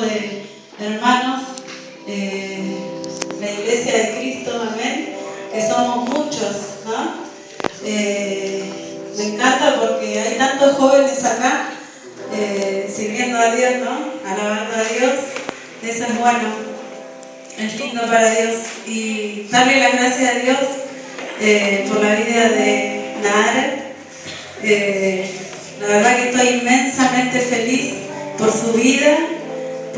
de hermanos, eh, la iglesia de Cristo, amén, que somos muchos, ¿no? Eh, me encanta porque hay tantos jóvenes acá eh, sirviendo a Dios, ¿no? Alabando a Dios, eso es bueno, es lindo para Dios. Y darle las gracias a Dios por la vida de Nahara. la verdad que estoy inmensamente feliz por su vida,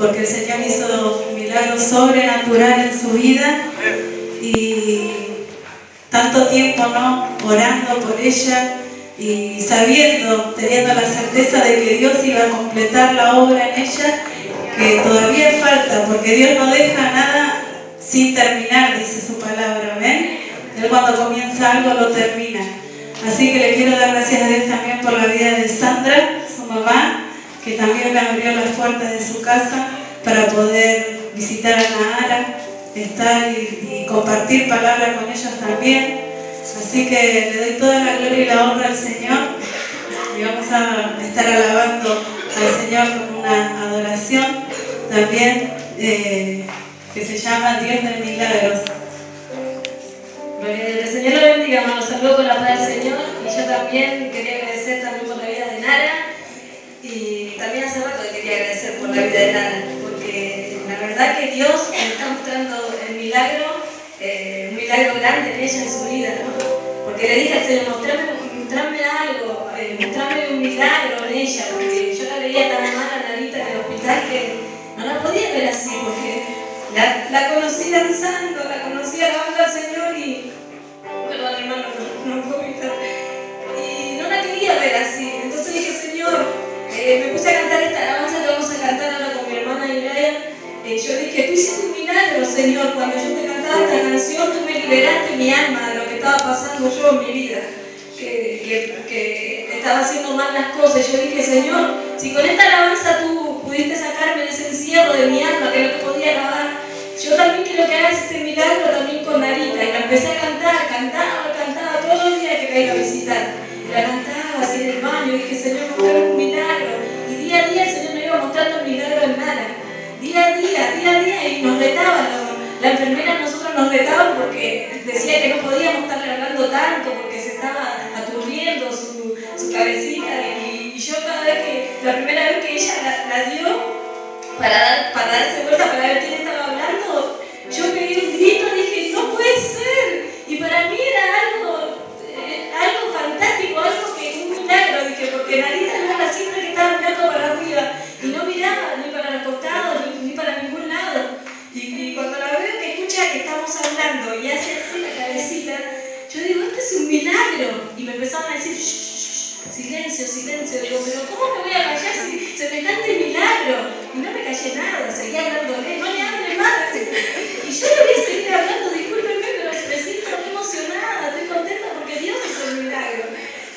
porque el Señor hizo un milagro sobrenatural en su vida y tanto tiempo no orando por ella y sabiendo, teniendo la certeza de que Dios iba a completar la obra en ella, que todavía falta, porque Dios no deja nada sin terminar, dice su palabra, ¿ven? Él cuando comienza algo lo termina. Así que le quiero dar gracias a Dios también por la vida de Sandra, su mamá, que también me abrió las puertas de su casa para poder visitar a Nahara, estar y, compartir palabras con ellos también. Así que le doy toda la gloria y la honra al Señor y vamos a estar alabando al Señor con una adoración también eh, que se llama Dios de Milagros. El Señor lo bendiga, hermanos. Saludos con la paz del Señor. Y yo también Dios me está mostrando el milagro, eh, un milagro grande en ella, en su vida, Porque le dije al Señor, mostrame, algo, eh, mostrame un milagro en ella, porque yo la veía tan mal a Narita en el hospital que no la podía ver así, porque la, la conocí danzando, la conocí alabando al Señor y, bueno, hermano, no, no puedo evitar, y no la quería ver así. Entonces dije, Señor, eh, me puse a cantar esta alabanza que vamos a cantar ahora con mi hermana Ibrahim. Eh, yo dije, Señor, cuando yo te cantaba esta canción, tú me liberaste mi alma de lo que estaba pasando yo en mi vida, que, que, estaba haciendo mal las cosas. Yo dije, Señor, si con esta alabanza tú pudiste sacarme de ese encierro de mi alma que no te podía lavar, yo también quiero que hagas este milagro también con Narita. Y la empecé a cantar, cantaba, cantaba todos los días que caía a visitar la cantaba así en el baño, dije, Señor, mostrame un milagro. Y día a día el Señor me iba mostrando un milagro en nada. Día a día, día a día, y nos retaba, la enfermera nosotros nos retaba porque decía que no podíamos estarle hablando tanto, porque se estaba aturdiendo su, su cabecita. Y, yo cada vez que, la primera vez que ella la, dio, para, dar, para darse vuelta para ver quién estaba es un milagro. Y me empezaron a decir, silencio, silencio. Digo, pero ¿cómo me voy a callar si semejante milagro? Y no me callé nada, seguía hablándole, no le hable más. Y yo le voy a seguir hablando, discúlpenme, pero me siento muy emocionada, estoy contenta porque Dios hizo un milagro.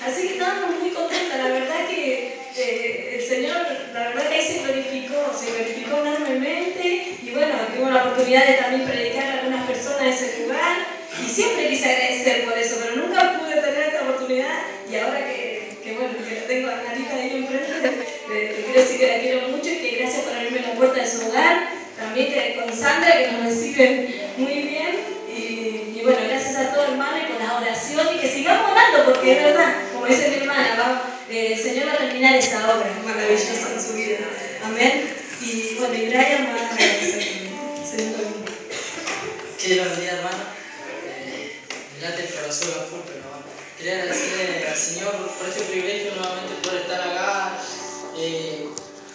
Así que estábamos muy contentas, la verdad que eh, el Señor, la verdad que ahí se glorificó, se glorificó enormemente y bueno, tuve la oportunidad de también predicar a algunas personas en ese lugar y siempre quise agradecer por eso, pero nunca pude tener esta oportunidad y ahora que, que bueno, que la tengo a Narita ahí enfrente, le, quiero decir que la quiero mucho y que gracias por abrirme la puerta de su hogar, también que con Sandra que nos reciben muy bien y, bueno, gracias a todo hermano y con la oración y que sigamos orando porque es verdad, como dice mi hermana, eh, el Señor va a terminar esa obra maravillosa en su vida. Amén. Y bueno, y Brian va a agradecer. Qué días, hermano. Eh, gracias por la sola full, pero quería agradecerle al Señor por este privilegio nuevamente por estar acá. Eh,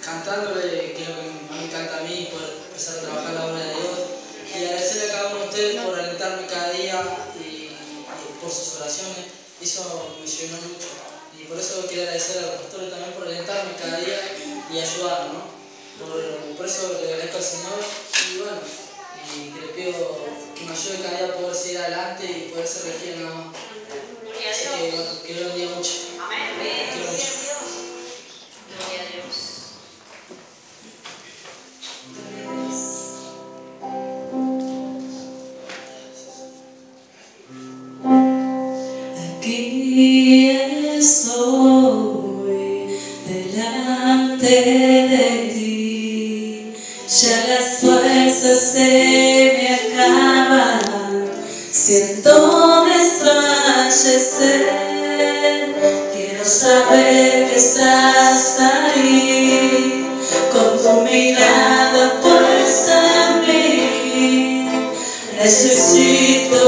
cantándole, que a mí me encanta a mí, por empezar a trabajar la obra de Dios y agradecerle a cada uno de ustedes por alentarme cada día y, por sus oraciones. Eso me llenó mucho. Por eso quiero agradecer a los pastores también por alentarme cada día y ayudarme, ¿no? Por, eso le agradezco al Señor y bueno, y que le pido que me ayude cada día a poder seguir adelante y poder ser nada más. Así que bueno, que lo bendiga mucho. Amén. me acaba, siento desfallecer, quiero saber que estás ahí, con tu mirada puesta en mí, necesito